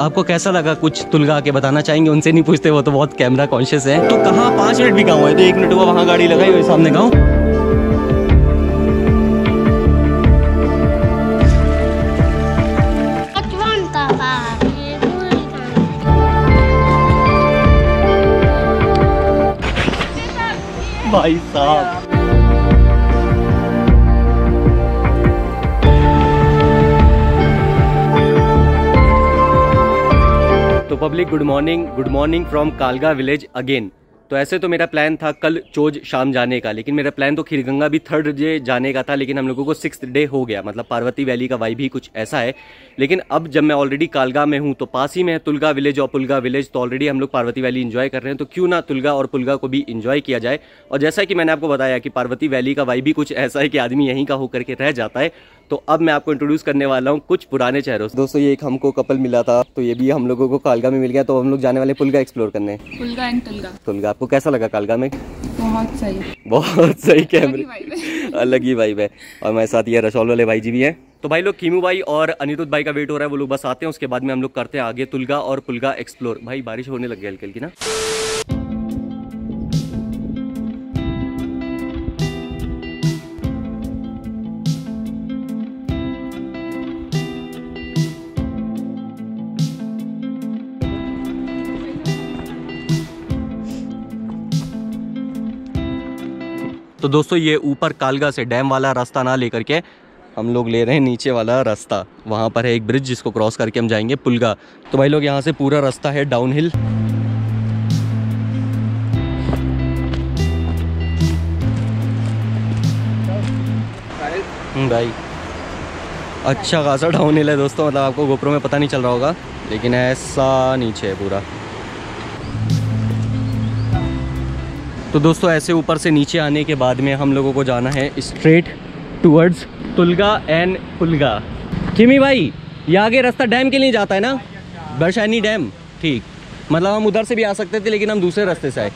आपको कैसा लगा? कुछ तुलगा के बताना चाहेंगे? उनसे नहीं पूछते, वो तो बहुत कैमरा कॉन्शियस है। तो कहाँ पाँच मिनट भी गाँव है तो एक मिनट हुआ, वहाँ गाड़ी लगाई सामने गाँव। भाई साहब। Public, good morning. Good morning from Kalga village again. तो ऐसे तो मेरा प्लान था कल चोज शाम जाने का लेकिन मेरा प्लान तो खीरगंगा भी थर्ड डे जाने का था लेकिन हम लोगों को सिक्स डे हो गया। मतलब पार्वती वैली का वाई भी कुछ ऐसा है। लेकिन अब जब मैं ऑलरेडी कालगा में हूँ तो पास ही में तुलगा विलेज और पुलगा विलेज तो ऑलरेडी हम लोग पार्वती वैली इंजॉय कर रहे हैं। तो क्यों ना तुलगा और पुलगा को भी इंजॉय किया जाए? और जैसा कि मैंने आपको बताया कि पार्वती वैली का वाई भी कुछ ऐसा है कि आदमी यहीं का होकर के रह जाता है। तो अब मैं आपको इंट्रोड्यूस करने वाला हूँ कुछ पुराने चेहरों से। दोस्तों ये एक हमको कपल मिला था तो ये भी हम लोगों को कालगा में मिल गया तो हम लोग जाने वाले पुलगा एक्सप्लोर करने। पुलगा एंड तुलगा। तुलगा। आपको कैसा लगा कालका में? बहुत सही। बहुत सही कैमरे अलग ही भाई है। और मेरे साथ ये रसौल वाले भाई जी भी हैं। तो भाई लोग कीमू भाई और अनिरुद्ध भाई का वेट हो रहा है वो लोग बस आते हैं उसके बाद में हम लोग करते हैं आगे तुलगा और पुलगा एक्सप्लोर भाई बारिश होने लग गया हल्की हल्की ना? तो दोस्तों, ये ऊपर कालगा से डैम वाला रास्ता ना लेकर के हम लोग ले रहे हैं नीचे वाला रास्ता। वहाँ पर है एक ब्रिज जिसको क्रॉस करके हम जाएँगे पुलगा। तो भाई लोग, यहाँ से पूरा रास्ता है डाउन हिल भाई अच्छा खासा डाउन हिल है दोस्तों। मतलब आपको गोप्रो में पता नहीं चल रहा होगा, लेकिन ऐसा नीचे है पूरा। तो दोस्तों, ऐसे ऊपर से नीचे आने के बाद में हम लोगों को जाना है straight towards Tulga and Pulga किमी भाई, ये आगे रास्ता डैम के लिए जाता है ना? बरशैनी डैम ठीक। मतलब हम उधर से भी आ सकते थे, लेकिन हम दूसरे रास्ते से आए।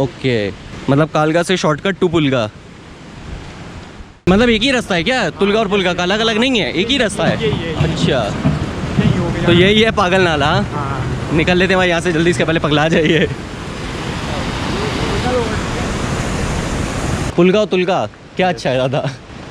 ओके मतलब कालगा से शॉर्टकट टू पुलगा मतलब एक ही रास्ता है क्या? तुलगा और पुलगा का अलग अलग नहीं है? एक ही रास्ता है? अच्छा। तो यही है पागल नाला हाँ? निकल लेते हैं भाई, यहाँ से जल्दी इसके पहले पगला जाइए। पुलगा तुलगा? क्या अच्छा है दादा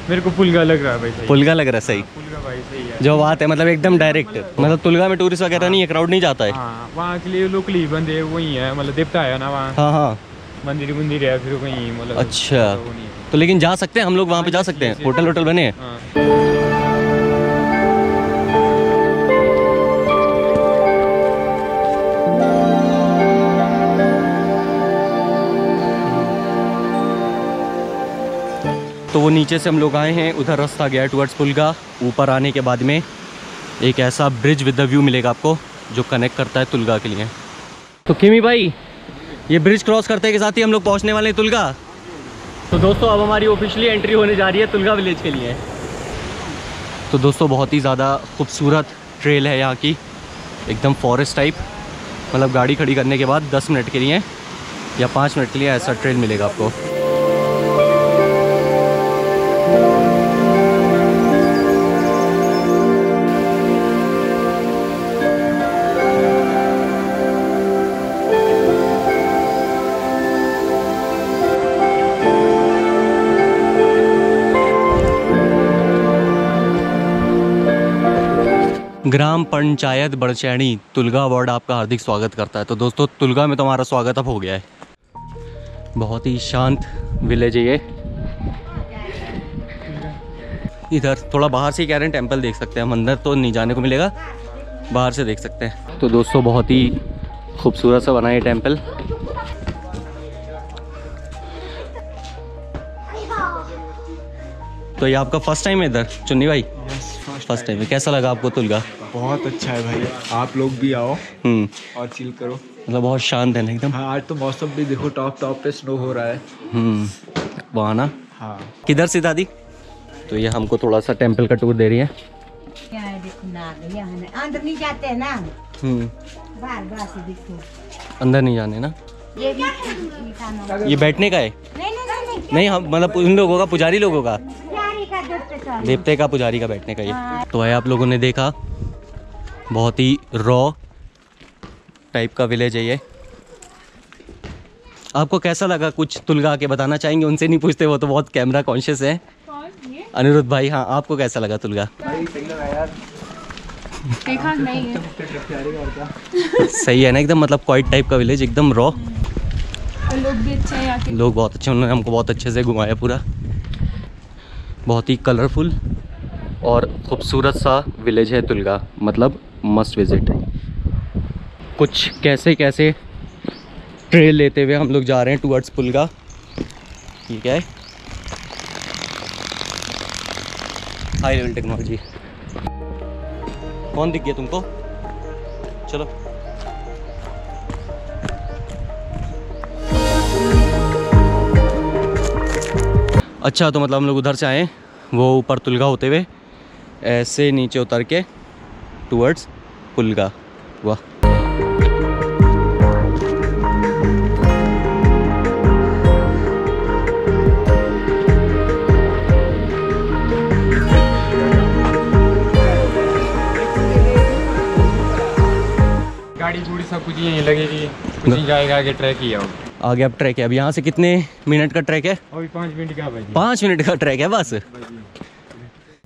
मेरे को पुलगा लग रहा है भाई पुलगा लग रहा है सही। पुलगा भाई सही है। जो बात है मतलब एकदम डायरेक्ट मतलब तुलगा में टूरिस्ट वगैरह नहीं है क्राउड नहीं जाता है। हाँ वहाँ के लिए लोकल ही बंदे वही है मतलब देवता है ना वहाँ। हाँ हाँ। मंदिर मंदिर है फिर वही मतलब अच्छा। है। तो लेकिन जा सकते हैं हम लोग वहाँ पे जा सकते हैं। होटल वोटल बने हैं। तो वो नीचे से हम लोग आए हैं, उधर रास्ता गया टूवर्ड्स टुवर्ड्स पुलगा, ऊपर आने के बाद में एक ऐसा ब्रिज विद द व्यू मिलेगा आपको, जो कनेक्ट करता है तुलगा के लिए। तो किमी भाई, ये ब्रिज क्रॉस करते के साथ ही हम लोग पहुँचने वाले हैं तुलगा। तो दोस्तों, अब हमारी ऑफिशियली एंट्री होने जा रही है तुलगा विलेज के लिए। तो दोस्तों, बहुत ही ज़्यादा खूबसूरत ट्रेल है यहाँ की, एकदम फॉरेस्ट टाइप मतलब गाड़ी खड़ी करने के बाद 10 मिनट के लिए या 5 मिनट के लिए ऐसा ट्रेल मिलेगा आपको। ग्राम पंचायत बड़चैनी, तुलगा वार्ड आपका हार्दिक स्वागत करता है। तो दोस्तों, तुलगा में तो हमारा स्वागत अब हो गया है। बहुत ही शांत विलेज है ये। इधर थोड़ा बाहर से कह रहे हैं टेंपल देख सकते हैं। हम अंदर तो नहीं जाने को मिलेगा, बाहर से देख सकते हैं। तो दोस्तों, बहुत ही खूबसूरत सा बना है टेंपल तो ये आपका फ़र्स्ट टाइम है इधर, चुन्नी भाई? फ़र्स्ट टाइम है कैसा लगा आपको तुलगा? बहुत अच्छा है भाई। आप लोग भी आओ हम्म। और चिल करो। मतलब बहुत शांत है ना एकदम? हाँ आज तो मौसम भी देखो टॉप टॉप पे स्नो हो रहा है। हम्म। वहाँ ना? हाँ। किधर से दादी? तो ये हमको थोड़ा सा टेंपल का टूर दे रही है। यहाँ देखो नाग यहाँ ना। अंदर नहीं जाते हैं ना? हम्म। बार बार से देखो। अंदर नहीं जाने ना? ये भी ये बैठने का है? नहीं नहीं नहीं नहीं। नहीं हम मतलब उन लोगों का पुजारी लोगों का? देवते का पुजारी का बैठने का ये। तो है आप लोगों ने देखा बहुत ही रॉ टाइप का विलेज है ये। आपको कैसा लगा कुछ तुलगा के बताना चाहेंगे? उनसे नहीं पूछते वो तो बहुत कैमरा कॉन्शियस है। अनिरुद्ध भाई हाँ आपको कैसा लगा तुलगा? है। सही है ना एकदम मतलब क्वाइट टाइप का विलेज एकदम रॉ लोग भी अच्छे हैं लोग बहुत अच्छे उन्होंने हमको बहुत अच्छे से घुमाया पूरा। बहुत ही कलरफुल और खूबसूरत सा विलेज है तुलगा मतलब मस्ट विज़िट कुछ कैसे कैसे ट्रेल लेते हुए हम लोग जा रहे हैं टूवर्ड्स पुलगा। ठीक है? हाई लेवल टेक्नोलॉजी कौन दिख गया तुमको? चलो। अच्छा तो मतलब हम लोग उधर से आए वो ऊपर तुलगा होते हुए ऐसे नीचे उतर के टूवर्ड्स पुलगा वाह गाड़ी गुड़ी सब कुछ यहीं लगेगी कुछ जाएगा आगे ट्रैक ही वो। आगे अब ट्रैक है। अब यहाँ से कितने मिनट का ट्रैक है? अभी पाँच मिनट का भाई पाँच मिनट का ट्रैक है बस।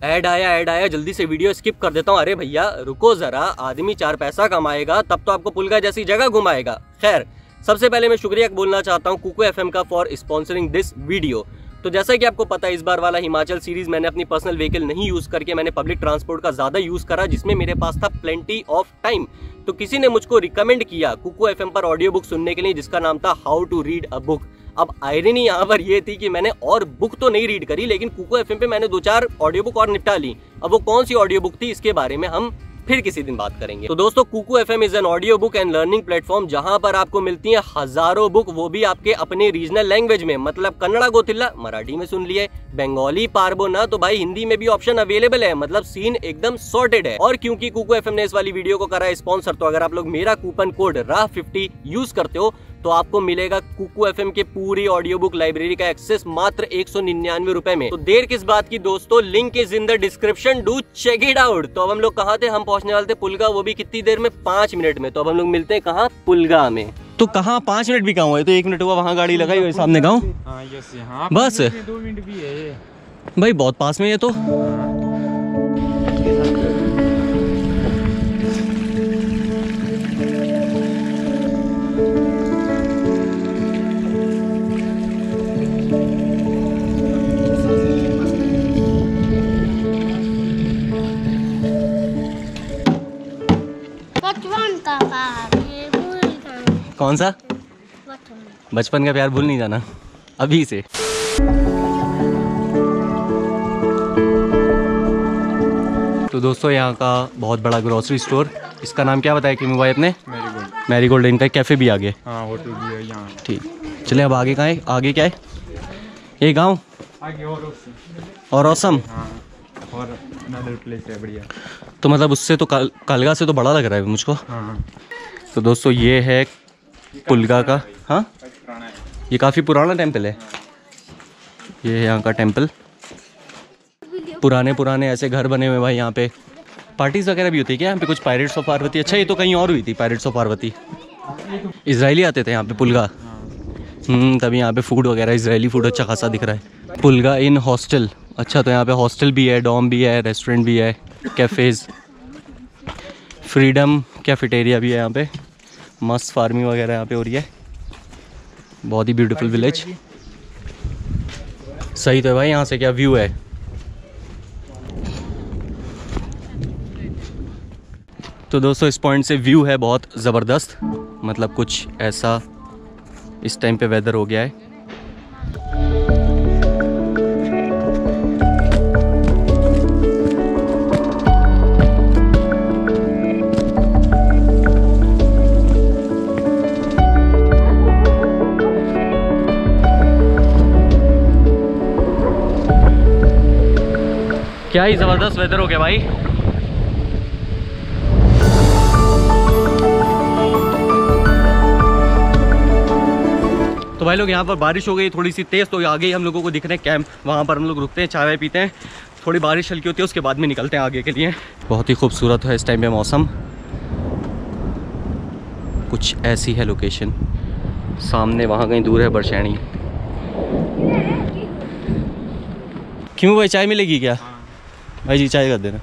ऐड आया ऐड आया। जल्दी से वीडियो स्किप कर देता हूँ। अरे भैया रुको जरा। आदमी चार पैसा कमाएगा तब तो आपको पुलगा जैसी जगह घुमाएगा। खैर सबसे पहले मैं शुक्रिया बोलना चाहता हूँ कुको एफ़ का फॉर स्पॉन्सरिंग दिस वीडियो तो जैसा कि आपको पता है, इस बार वाला हिमाचल सीरीज़ मैंने अपनी पर्सनल व्हीकल नहीं यूज़ करके मैंने पब्लिक ट्रांसपोर्ट का ज़्यादा यूज़ करा, जिसमें मेरे पास था प्लेंटी ऑफ़ टाइम तो किसी ने मुझको रिकमेंड किया कुको एफ़एम पर ऑडियो बुक सुनने के लिए, जिसका नाम था how to read a book अब आयरनी यहाँ पर ये थी कि मैंने और बुक तो नहीं रीड करी, लेकिन कुको एफ़ पे मैंने दो चार ऑडियो बुक और निपटा ली। अब वो कौन सी ऑडियो बुक थी, इसके बारे में हम फिर किसी दिन बात करेंगे। तो दोस्तों, Kuku F M is an audio book and learning platform जहाँ पर आपको मिलती है हज़ारों बुक वो भी आपके अपने रीजनल लैंग्वेज में मतलब कन्नड़ा, गोथिल्ला, मराठी में सुन लिए, बंगाली, पार्बो ना तो भाई हिंदी में भी ऑप्शन अवेलेबल है मतलब सीन एकदम सॉर्टेड है। और क्योंकि कुकू एफएम ने इस वाली वीडियो को करा स्पॉन्सर तो अगर आप लोग मेरा कूपन कोड राह फिफ्टी यूज़ करते हो तो आपको मिलेगा कुकू एफएम के पूरी ऑडियो बुक लाइब्रेरी का एक्सेस मात्र एक सौ निन्यानवे रुपए में। तो देर किस बात की दोस्तों? Link is in the description do check it out तो अब हम लोग कहा थे? हम पहुँचने वाले थे पुलगा वो भी कितनी देर में? पाँच मिनट में। तो अब हम लोग मिलते हैं कहाँ? पुलगा में। तो कहाँ? पाँच मिनट भी कहाँ हुए? तो एक मिनट हुआ वहाँ गाड़ी लगाई हुई सामने गाँव। हाँ यस बस। दो मिनट भी है भाई बहुत पास में है तो। कौन सा? बचपन का प्यार भूल नहीं जाना। अभी से। तो दोस्तों यहाँ का बहुत बड़ा ग्रोसरी स्टोर इसका नाम क्या बताया कि भाई अपने मैरी गोल्ड इनका कैफ़े भी आगे। हाँ होटल भी है यहाँ। ठीक। चलिए अब आगे कहाँ है? आगे क्या है? ये गाँव? और औसम हाँ और प्लेस है बढ़िया। तो मतलब उससे तो कल, कलगा से तो बड़ा लग रहा है मुझको। हाँ। तो दोस्तों ये है पुलगा का? हाँ? ये काफ़ी पुराना टेंपल है। ये है यहाँ का टेंपल पुराने पुराने ऐसे घर बने हुए भाई यहाँ पे। पार्टीज़ वगैरह भी होती है क्या यहाँ पे? कुछ पायरेट्स ऑफ़ पार्वती अच्छा ये तो कहीं और हुई थी पायरेट्स ऑफ़ पार्वती इसराइली आते थे यहाँ पे पुलगा। हम्म तभी यहाँ पे फ़ूड वगैरह इसराइली फ़ूड अच्छा खासा दिख रहा है। Pulga in hostel. अच्छा तो यहाँ पे हॉस्टल भी है, डॉम भी है, रेस्टोरेंट भी है कैफ़ेज़ फ्रीडम कैफेटेरिया भी है यहाँ पे। मस्त फ़ार्मिंग वगैरह यहाँ पे हो रही है। बहुत ही ब्यूटीफुल विलेज सही तो है भाई, यहाँ से क्या व्यू है? तो दोस्तों, इस पॉइंट से व्यू है बहुत ज़बरदस्त। मतलब कुछ ऐसा इस टाइम पे वेदर हो गया है। क्या ही ज़बरदस्त वेदर हो गया भाई। तो भाई लोग, यहाँ पर बारिश हो गई थोड़ी सी तेज़ तो आगे ही हम लोगों को दिख रहे हैं कैंप वहाँ पर हम लोग रुकते हैं चाय वाय पीते हैं, थोड़ी बारिश हल्की होती है, उसके बाद में निकलते हैं आगे के लिए। बहुत ही खूबसूरत है इस टाइम पे मौसम। कुछ ऐसी है लोकेशन सामने वहाँ कहीं दूर है बरशैनी क्यों भाई, चाय मिलेगी क्या? भाई जी, चाय कर देना।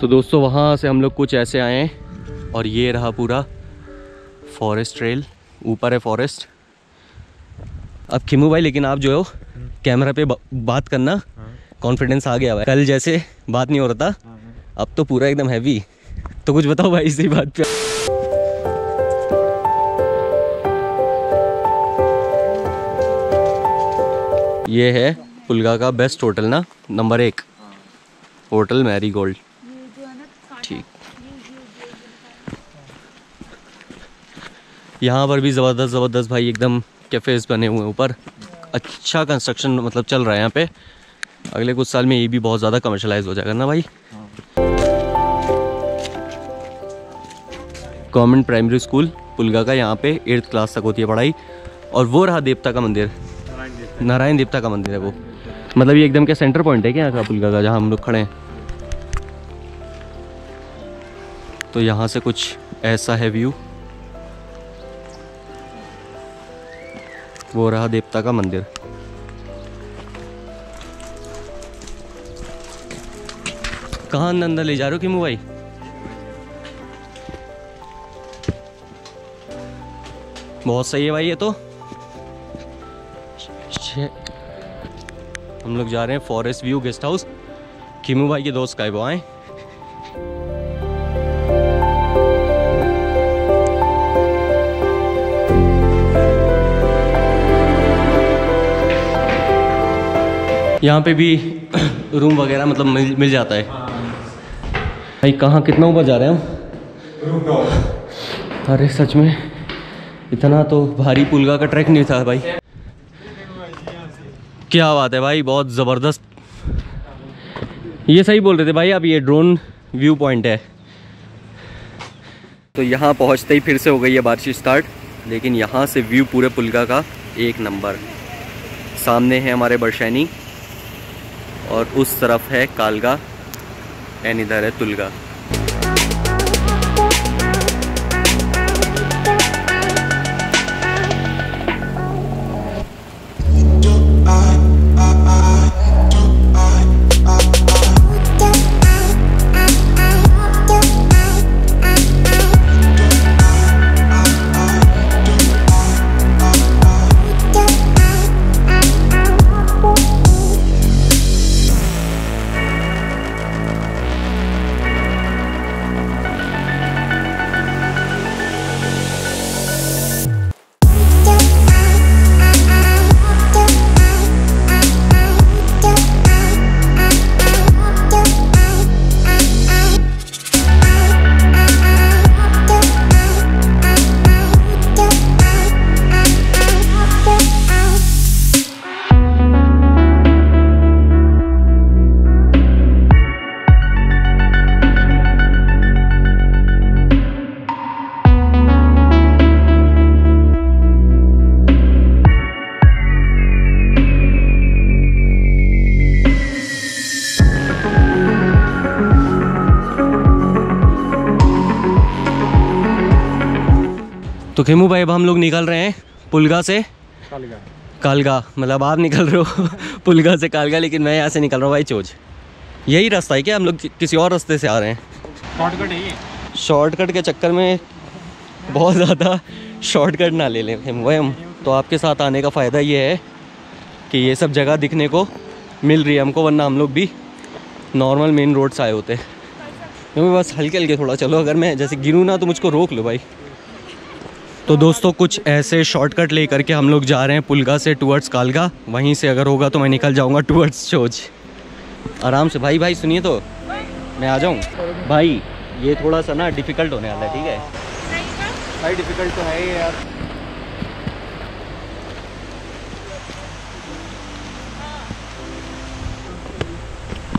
तो दोस्तों, वहाँ से हम लोग कुछ ऐसे आए हैं और ये रहा पूरा फॉरेस्ट ट्रेल ऊपर है फॉरेस्ट अब खिमू भाई लेकिन आप जो हो कैमरा पे ब- बात करना। कॉन्फिडेंस आ गया भाई। कल जैसे बात नहीं हो रहा था अब तो पूरा एकदम हैवी तो कुछ बताओ भाई इसी बात पे। ये है पुलगा का बेस्ट होटल ना नंबर एक। होटल मैरी गोल्ड ठीक यहाँ पर भी ज़बरदस्त ज़बरदस्त भाई एकदम कैफ़ेज़ बने हुए हैं ऊपर। अच्छा कंस्ट्रक्शन मतलब चल रहा है यहाँ पे। अगले कुछ साल में ये भी बहुत ज़्यादा कमर्शलाइज हो जाएगा ना भाई? गवर्नमेंट प्राइमरी स्कूल पुलगा का यहाँ पे एट्थ क्लास तक होती है पढ़ाई। और वो रहा देवता का मंदिर। नारायण देवता का मंदिर है वो। मतलब ये एकदम क्या सेंटर पॉइंट है क्या यहाँ का पुलगा का, जहाँ हम लोग खड़े हैं? तो यहाँ से कुछ ऐसा है व्यू वो रहा देवता का मंदिर। कहाँ अंदर ले जा रहे हो किमू भाई? बहुत सही है भाई ये तो। हम लोग जा रहे हैं forest view guest house Kimu भाई के दोस्त का आए। यहाँ पे भी रूम वगैरह मतलब मिल मिल जाता है। भाई, कहाँ कितना ऊपर जा रहे हैं हम? अरे, सच में, इतना तो भारी पुलगा का ट्रैक नहीं था भाई। क्या बात है भाई, बहुत ज़बरदस्त। ये सही बोल रहे थे भाई अब ये ड्रोन व्यू पॉइंट है। तो यहाँ पहुँचते ही फिर से हो गई है बारिश स्टार्ट लेकिन यहाँ से व्यू पूरे पुलगा का एक नंबर सामने है हमारे बरशैनी और उस तरफ़ है कालगा एंड इधर है तुलगा। खेमू भाई अब हम लोग निकल रहे हैं पुलगा से। कालगा। मतलब आप निकल रहे हो पुलगा से कालगा लेकिन मैं यहाँ से निकल रहा हूँ भाई चोज। यही रास्ता है क्या? हम लोग किसी और रास्ते से आ रहे हैं। शॉर्टकट है ये। शॉर्टकट के चक्कर में बहुत ज़्यादा शॉर्टकट ना ले लें भाई हम। तो आपके साथ आने का फ़ायदा ये है कि ये सब जगह दिखने को मिल रही है हमको वरना हम लोग भी नॉर्मल मेन रोड से आए होते। क्योंकि बस हल्के हल्के थोड़ा चलो अगर मैं जैसे गिरूँ ना तो मुझको रोक लो भाई। तो दोस्तों, कुछ ऐसे शॉर्टकट ले करके हम लोग जा रहे हैं पुलगा से टूवर्ड्स कालगा। वहीं से अगर होगा तो मैं निकल जाऊँगा टूवर्ड्स चोच। आराम से। भाई भाई, सुनिए तो। मैं आ जाऊँ? भाई, ये थोड़ा सा ना डिफ़िकल्ट होने वाला है, ठीक है? भाई डिफ़िकल्ट तो ही यार।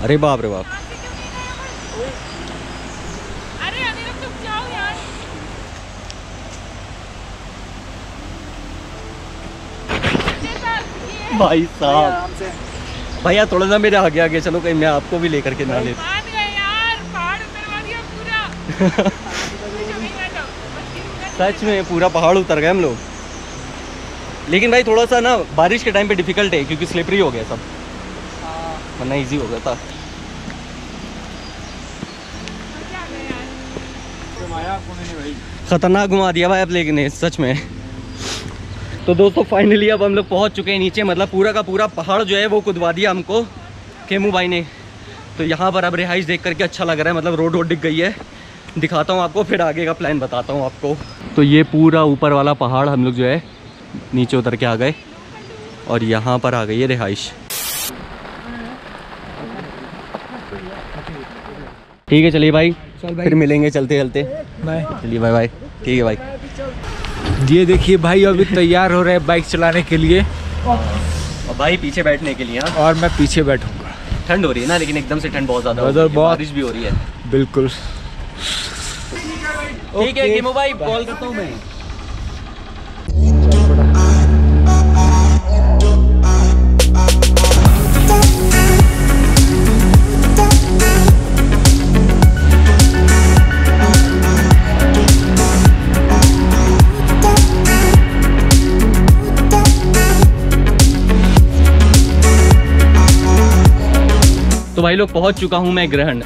अरे बाप रे बाप। भाई साहब। भैया थोड़ा सा मेरे आगे आगे। चलो कहीं मैं आपको भी लेकर के ना ले। सच में पूरा पहाड़ उतर गए हम लोग। लेकिन भाई थोड़ा सा ना बारिश के टाइम पे डिफ़िकल्ट है क्योंकि स्लिपरी हो गया सब। वरना इजी हो गया था। खतरनाक घुमा दिया भाई अब लेकिन सच में। तो दोस्तों फाइनली अब हम लोग पहुँच चुके हैं नीचे। मतलब पूरा का पूरा पहाड़ जो है वो कुदवा दिया हमको केमू भाई ने। तो यहाँ पर अब रिहाइश देख करके अच्छा लग रहा है। मतलब रोड वोड दिख गई है। दिखाता हूँ आपको फिर आगे का प्लान बताता हूँ आपको। तो ये पूरा ऊपर वाला पहाड़ हम लोग जो है नीचे उतर के आ गए और यहाँ पर आ गई है रिहाइश। ठीक है चलिए भाई। फिर मिलेंगे चलते चलते बाय चलिए बाय बाय ठीक है भाई। ये देखिए भाई अभी तैयार हो रहे हैं बाइक चलाने के लिए। और भाई पीछे बैठने के लिए हा? और मैं पीछे बैठूँगा। ठंड हो रही है ना लेकिन एकदम से ठंड बहुत ज़्यादा हो रही है, बारिश भी हो रही है। बिल्कुल। ठीक है भाई कॉल करता हूँ मैं। भाई लोग पहुँच चुका हूँ मैं ग्रहण।